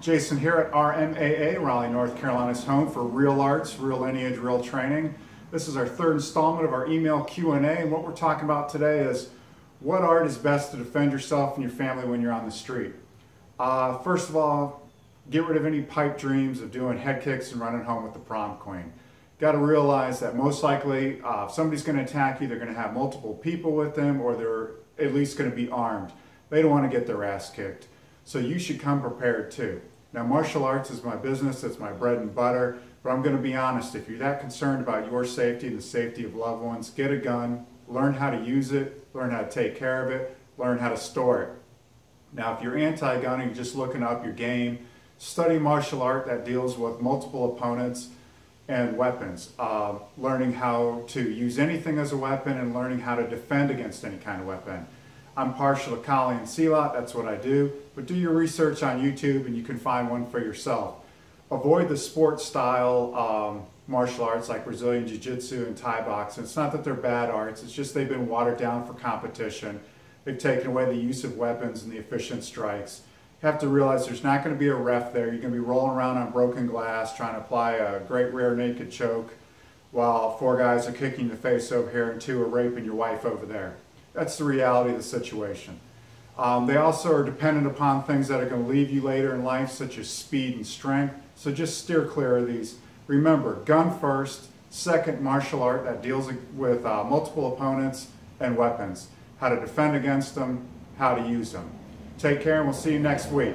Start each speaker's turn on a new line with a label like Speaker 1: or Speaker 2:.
Speaker 1: Jason here at RMAA, Raleigh, North Carolina's home for Real Arts, Real Lineage, Real Training. This is our third installment of our email Q&A and what we're talking about today is what art is best to defend yourself and your family when you're on the street. Uh, first of all, get rid of any pipe dreams of doing head kicks and running home with the prom queen. Got to realize that most likely uh, if somebody's going to attack you, they're going to have multiple people with them or they're at least going to be armed. They don't want to get their ass kicked. So you should come prepared too. Now, martial arts is my business, it's my bread and butter, but I'm going to be honest, if you're that concerned about your safety and the safety of loved ones, get a gun, learn how to use it, learn how to take care of it, learn how to store it. Now, if you're anti-gun and you're just looking up your game, study martial art that deals with multiple opponents and weapons. Uh, learning how to use anything as a weapon and learning how to defend against any kind of weapon. I'm partial to Kali and Silat, that's what I do, but do your research on YouTube and you can find one for yourself. Avoid the sport style um, martial arts like Brazilian Jiu-Jitsu and Thai boxing. It's not that they're bad arts, it's just they've been watered down for competition. They've taken away the use of weapons and the efficient strikes. You have to realize there's not going to be a ref there. You're going to be rolling around on broken glass trying to apply a great rear naked choke while four guys are kicking the face over here and two are raping your wife over there. That's the reality of the situation. Um, they also are dependent upon things that are going to leave you later in life, such as speed and strength. So just steer clear of these. Remember, gun first, second, martial art that deals with uh, multiple opponents and weapons, how to defend against them, how to use them. Take care and we'll see you next week.